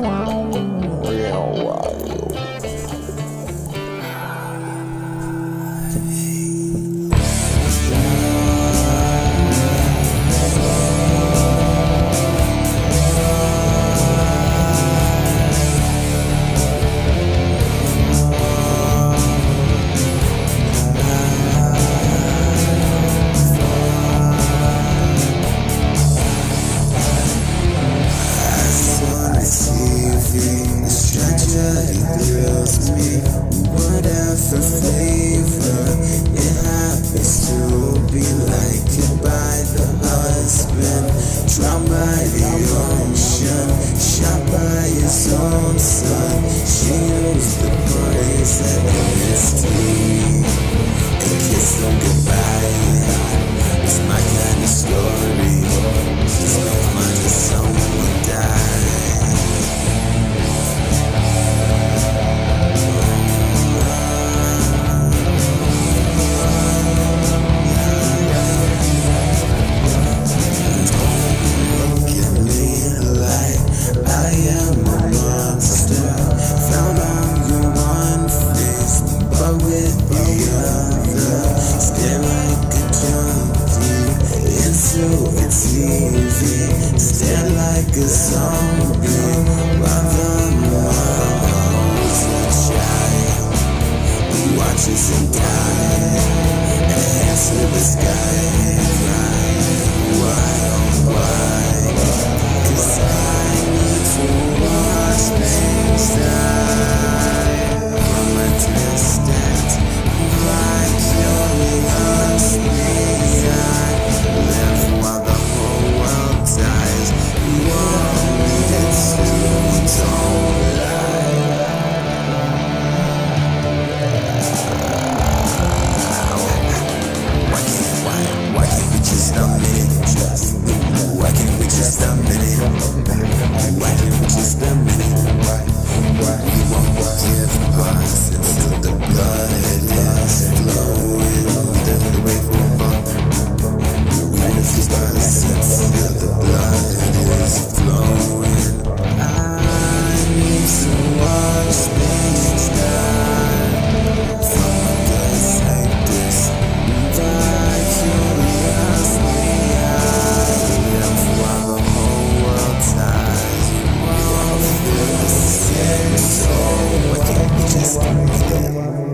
Wow. feel so it's easy. Stand like a zombie while the walls are shy. He watches and dies, and hands to the sky. wasted.